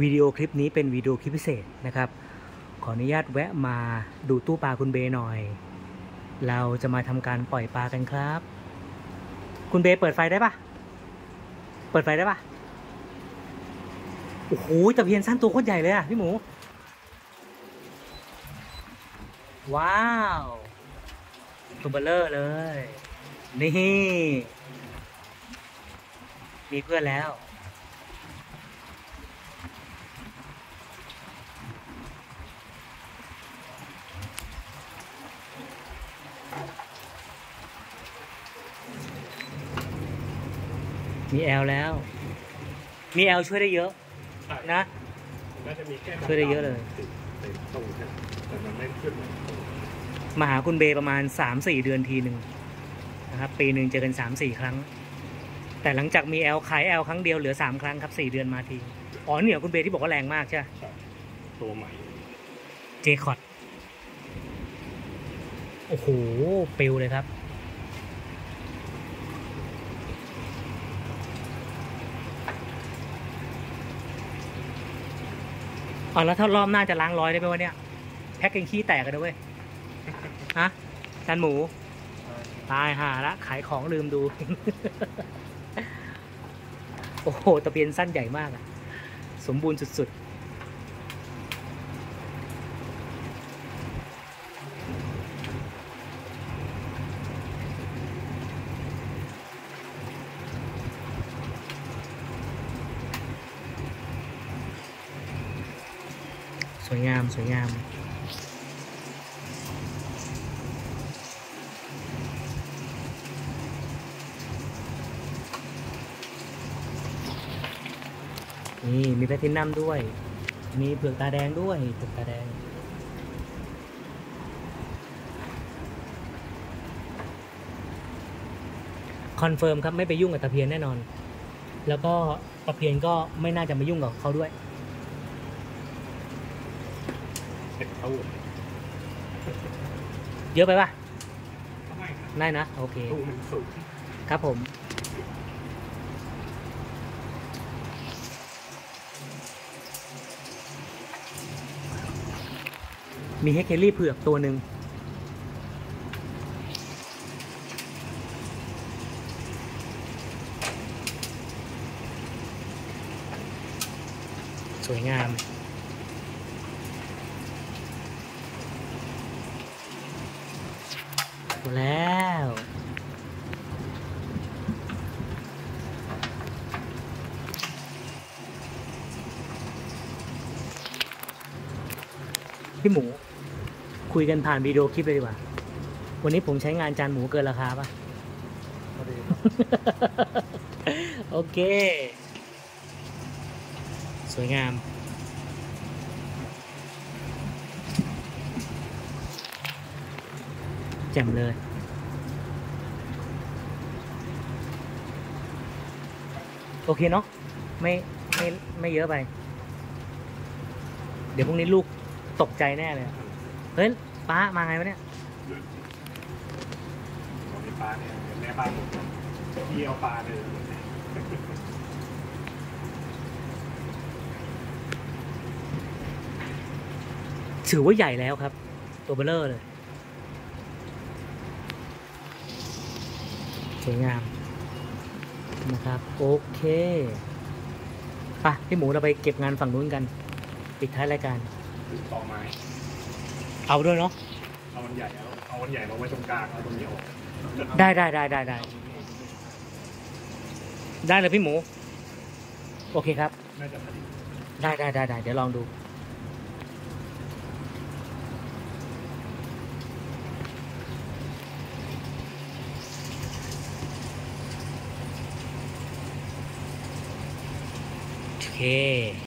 วิดีโอคลิปนี้เป็นวิดีโอคลิปพิเศษนะครับ ขออนุญาตแวะมาดูตู้ปลาคุณเบหน่อย เราจะมาทำการปล่อยปลากันครับ คุณเบเปิดไฟได้ปะเปิดไฟได้ปะโอ้โหตะเพียนสั้นตัวโคตรใหญ่เลยอะพี่หมู ว้าวตัวเบลเลอร์เลย นี่ มีเพื่อนแล้ว มีแอลแล้ว มีแอลช่วยได้เยอะใช่นะน่าจะมีแค่ช่วยได้เยอะเลยติดติดตรงนี้แต่มันไม่ขึ้นเลยมาหาคุณเบประมาณสามสี่เดือนทีหนึ่งนะครับ ปีหนึ่งเจอกันสามสี่ครั้ง แต่หลังจากมีแอลขายแอลครั้งเดียวเหลือสามครั้งครับสี่เดือนมาทีอ๋อเหนือคุณเบที่บอกว่าแรงมากใช่ไหมใช่ตัวใหม่เจคอดโอ้โหปิวเลยครับ อ๋อแล้วถ้ารอบหน้าจะล้างร้อยได้ไหมวะเนี่ยแพ็กเองขี้แตกกันด้วยฮะจานหมู ตายห่าละ ขายของลืมดู โอ้โหตะเพียนสั้นใหญ่มากอะสมบูรณ์สุดๆ สวยงาม สวยงาม นี่ มีแพทินัมด้วย มีเผือกตาแดงด้วยเผือกตาแดง confirm ครับ ไม่ไปยุ่งกับตะเพียนแน่นอน แล้วก็ตะเพียนก็ไม่น่าจะมายุ่งกับเขาด้วย เยอะไปปะได้นะ โอเคครับผม มีเฮกเคลลี่เผือกตัวหนึ่งสวยงาม แล้ว พี่หมู คุยกันผ่านวิดีโอคลิปเลยดีกว่า วันนี้ผมใช้งานจานหมูเกินราคาป่ะพอดีโอเค สวยงาม จ่มเลยโอเคเนาะไม่ไม่ไม่เยอะไป เดี๋ยวพรุ่งนี้ลูกตกใจแน่เลย เฮ้ยป้ามาไงวะเนี่ยตอนนี้ปลาเนี่ยเดี๋ยวแม่บ้านผมพี่เอาปลาเลยถือว่าใหญ่แล้วครับ ตัวเบลเลอร์เลย สวยงามนะครับ โอเคไปพี่หมูเราไปเก็บงานฝั่งนู้นกัน ปิดท้ายรายการคือต่อไม้เอาด้วยเนาะเอามันใหญ่เอาเอามันใหญ่มาไว้ตรงกลางเอาตรงนี้ออกได้ได้ได้ได้ได้ได้เลยพี่หมู โอเคครับน่าจะพอดีได้ได้ได้ได้เดี๋ยวลองดู เค